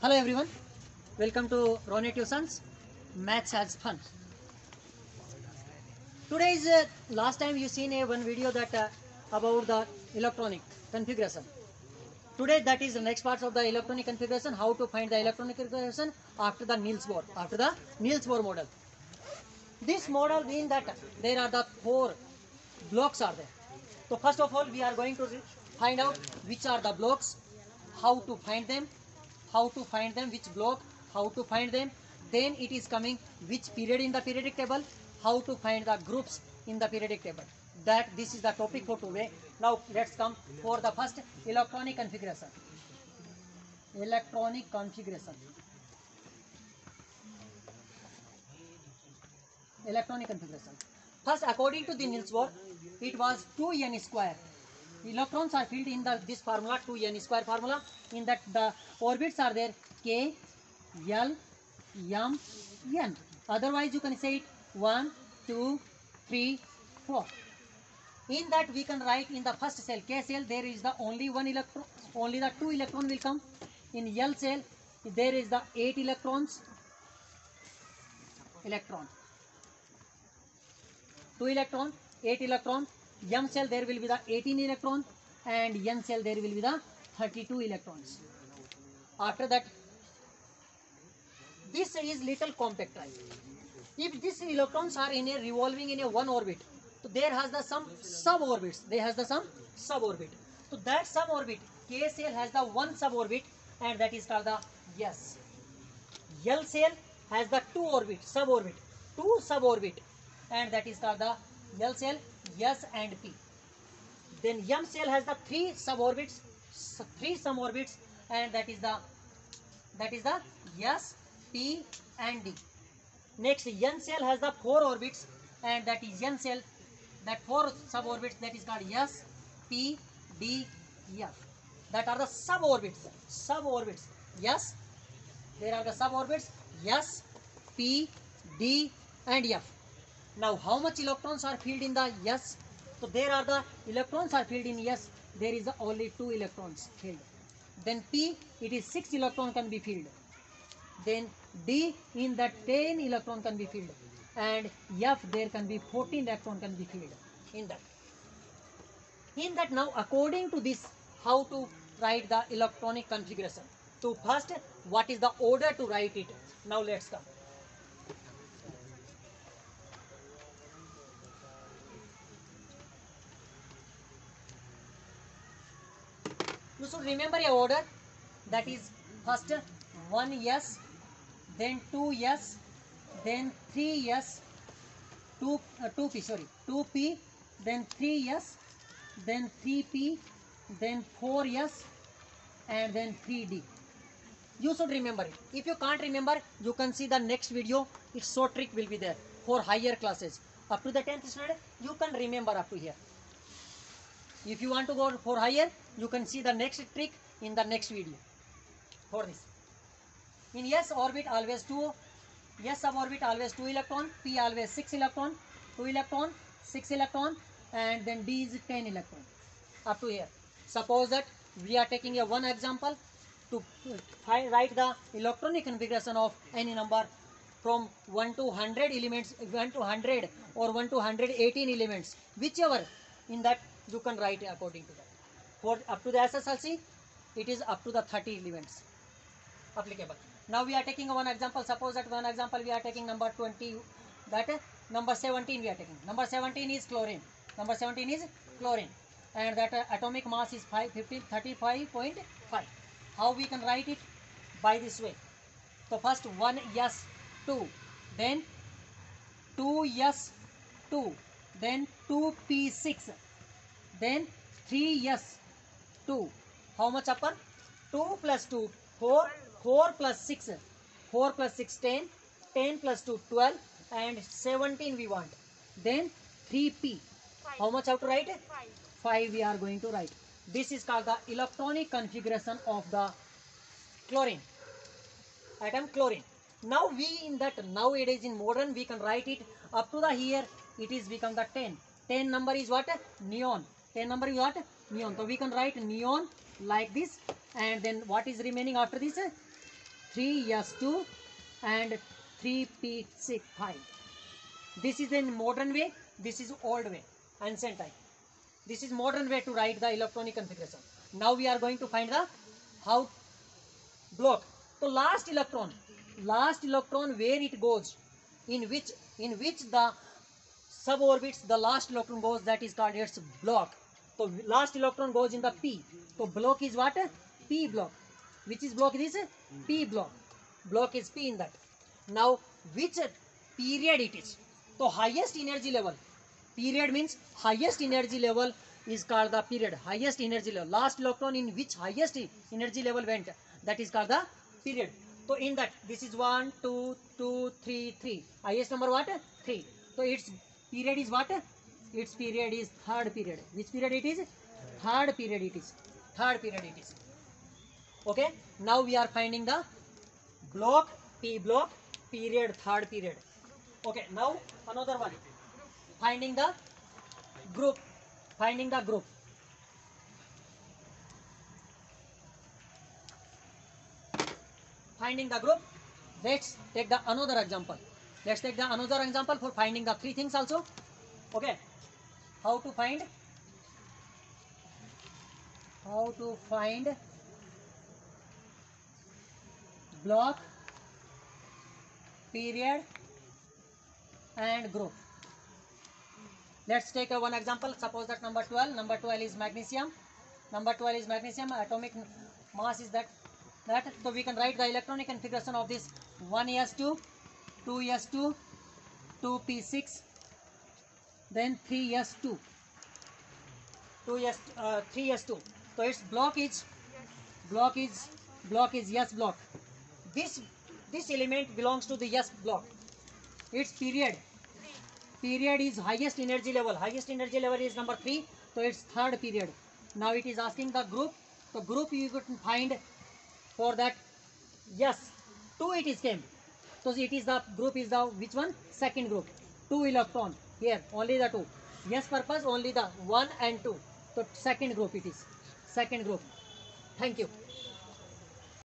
Hello everyone, welcome to Ronit Tuitions, Maths as Fun. Today is uh, last time you seen a one video that uh, about the electronic configuration. Today that is the next part of the electronic configuration, how to find the electronic configuration after the Niels Bohr, after the Niels Bohr model. This model means that there are the four blocks are there. So first of all we are going to find out which are the blocks, how to find them, how to find them, which block, how to find them. Then it is coming which period in the periodic table, how to find the groups in the periodic table. That this is the topic for today. Now let's come for the first electronic configuration. Electronic configuration. Electronic configuration. First, according to the Niels Bohr, it was 2n square. Electrons are filled in the this formula 2n square formula. In that the orbits are there k, l, m, n. Otherwise, you can say it 1, 2, 3, 4. In that we can write in the first cell k cell there is the only one electron, only the two electron will come. In L cell there is the eight electrons. Electron. Two electron, eight electron. M cell there will be the 18 electron and N cell there will be the 32 electrons. After that, this is little compact type. If these electrons are in a revolving in a one orbit, so there has the some suborbits. There has the some suborbit. So that suborbit, K cell has the one suborbit and that is called the S. L cell has the two orbit, suborbit, two suborbit and that is called the L cell, S and P. Then M cell has the three suborbits, three suborbits and that is the that is the S, P and D. Next N cell has the four orbits and that is N cell that four suborbits that is called S, P, D, F. That are the suborbits. Suborbits. Yes. There are the suborbits S, P, D and F. Now how much electrons are filled in the S? So there are the electrons are filled in S. There is only two electrons filled. Then P it is six electron can be filled. Then D in that 10 electron can be filled. And F there can be 14 electron can be filled in that. In that now according to this how to write the electronic configuration. So first what is the order to write it? Now let's come. Remember a order that is first 1 yes, then 2 yes, then 3 yes, 2 uh, 2p sorry 2p, then 3 yes, then 3p, then 4 yes, and then 3d. You should remember it. If you can't remember, you can see the next video. Its short trick will be there for higher classes. Up to the 10th standard, you can remember up to here. If you want to go for higher, you can see the next trick in the next video for this. In S orbit always 2, S suborbit always 2 electron, P always 6 electron, 2 electron, 6 electron and then D is 10 electron up to here. Suppose that we are taking a one example to uh, find, write the electronic configuration of any number from 1 to 100 elements, 1 to 100 or 1 to 118 elements, whichever in that you can write according to that. For up to the SSLC, it is up to the 30 elements applicable. Now we are taking one example. Suppose that one example we are taking number 20. That number 17 we are taking. Number 17 is chlorine. Number 17 is chlorine, and that uh, atomic mass is 5, 15, 35.5. How we can write it? By this way. So first one yes two, then two yes two, then two p six, then three yes 2. How much upper? 2 plus 2, 4, 4 plus 6, 4 plus 6, 10, 10 plus 2, 12, and 17 we want. Then 3p. How much have to write? 5 we are going to write. This is called the electronic configuration of the chlorine. Atom chlorine. Now we in that nowadays in modern we can write it up to the here it is become the 10. 10 number is what? Neon. 10 number is what? Neon. So we can write neon like this. And then what is remaining after this? 3s2 and 3p6 5 this is in modern way. This is old way. Ancient type this is modern way to write the electronic configuration. Now we are going to find the how block. So last electron. Last electron where it goes. In which in which the suborbits the last electron goes. That is called its block तो last electron goes in the P तो block is what P block which is block this P block block is P in that now which period it is तो highest energy level period means highest energy level is called the period highest energy level last electron in which highest energy level went that is called the period तो in that this is one two two three three highest number what three तो it's period is what its period is third period. Which period it is? Third period it is. Third period it is. Okay? Now we are finding the block p block period third period. Okay now another one. Finding the group. Finding the group. Finding the group. Let's take the another example. Let's take the another example for finding the three things also. Okay how to find? How to find? Block period and group. Let's take a one example. Suppose that number 12 number 12 is magnesium. Number 12 is magnesium. Atomic mass is that that. So we can write the electronic configuration of this 1s2 2s2 2p6 then 3s2 2s uh, 3s2 so its block is block is block is yes block this this element belongs to the yes block its period period is highest energy level highest energy level is number 3 so it's third period now it is asking the group so group you could find for that yes 2 it is came so it is the group is the which one second group 2 electron here only the two yes purpose only the one and two so second group it is second group thank you